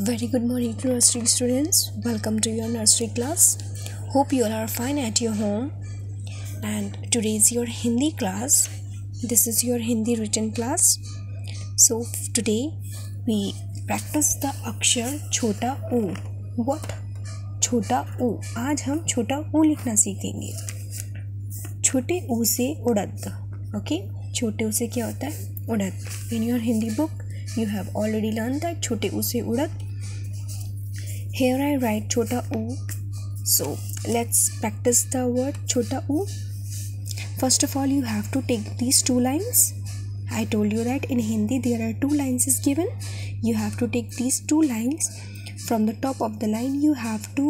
Very good morning to nursery students welcome to your nursery class hope you all are fine at your home and today is your Hindi class this is your Hindi written class so today we practice the akshar chhota o what छोटा ओ आज हम छोटा ओ लिखना सीखेंगे। छोटे ओ से उड़द। Okay छोटे ओ से क्या होता है? उड़द। In your Hindi book you have already learned that chote u se here i write chota u so let's practice the word chota u first of all you have to take these two lines i told you that in hindi there are two lines is given you have to take these two lines from the top of the line you have to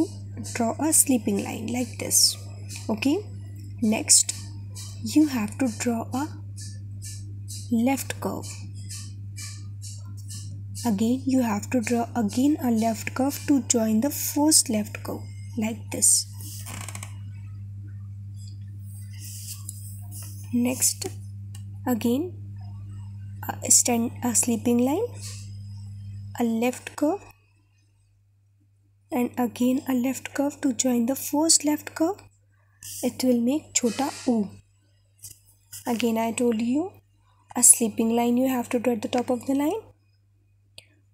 draw a sleeping line like this okay? Next you have to draw a left curve again you have to draw again a left curve to join the first left curve like this. Next again a stand a sleeping line a left curve and again a left curve to join the first left curve. It will make chota u again i told you a sleeping line you have to draw at the top of the line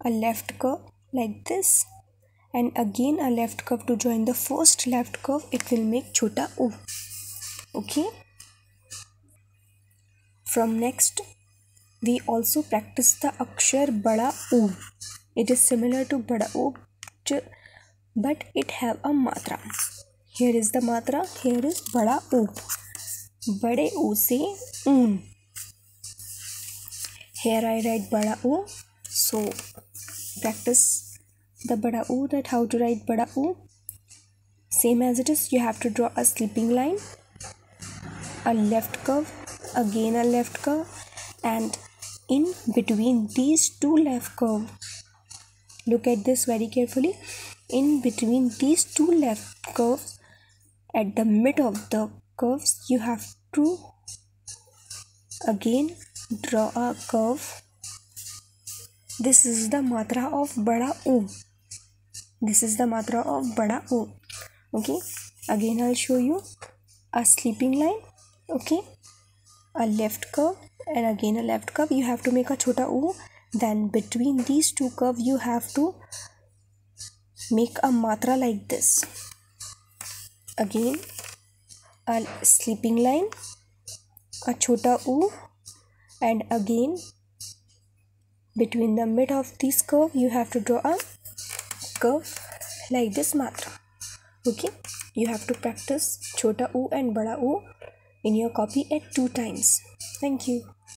a left curve like this. And again a left curve to join the first left curve it will make chota u. Okay? From next we also practice the akshar bada u. It is similar to bada u but it have a matra. Here is the matra here is bada u. Bade u se un. Here i write bada u so practice the bada that how to write bada same as it is you have to draw a sleeping line a left curve again a left curve and in between these two left curves look at this very carefully in between these two left curves at the mid of the curves you have to again draw a curve this is the matra of bada o this is the matra of bada o okay again I show you a sleeping line okay a left curve and again a left curve you have to make a chhota o then between these two curve you have to make a matra like this again a sleeping line a chhota u and again between the mid of this curve you have to draw a curve like this matra. Okay? You have to practice chota u and bada u in your copy at two times. Thank you